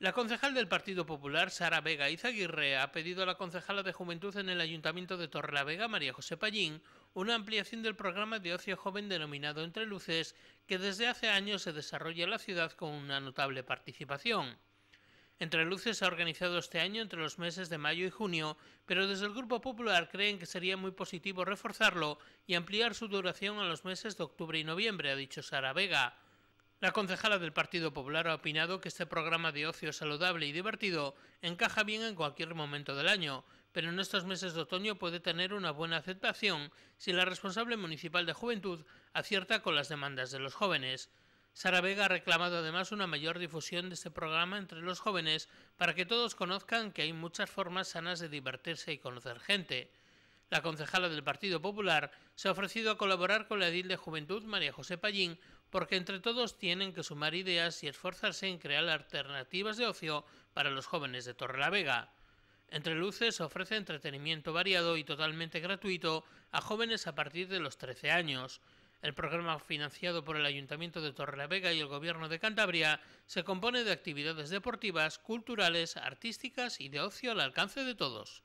La concejal del Partido Popular, Sara Vega Izaguirre, ha pedido a la concejala de Juventud en el Ayuntamiento de Torrelavega, María José Pallín, una ampliación del programa de ocio joven denominado Entre Luces, que desde hace años se desarrolla en la ciudad con una notable participación. Entre Luces se ha organizado este año entre los meses de mayo y junio, pero desde el Grupo Popular creen que sería muy positivo reforzarlo y ampliar su duración a los meses de octubre y noviembre, ha dicho Sara Vega. La concejala del Partido Popular ha opinado que este programa de ocio saludable y divertido encaja bien en cualquier momento del año, pero en estos meses de otoño puede tener una buena aceptación si la responsable municipal de juventud acierta con las demandas de los jóvenes. Sara Vega ha reclamado además una mayor difusión de este programa entre los jóvenes para que todos conozcan que hay muchas formas sanas de divertirse y conocer gente. La concejala del Partido Popular se ha ofrecido a colaborar con la edil de Juventud María José Pallín porque entre todos tienen que sumar ideas y esforzarse en crear alternativas de ocio para los jóvenes de Torrelavega. Entre Luces ofrece entretenimiento variado y totalmente gratuito a jóvenes a partir de los 13 años. El programa financiado por el Ayuntamiento de Torrelavega y el Gobierno de Cantabria se compone de actividades deportivas, culturales, artísticas y de ocio al alcance de todos.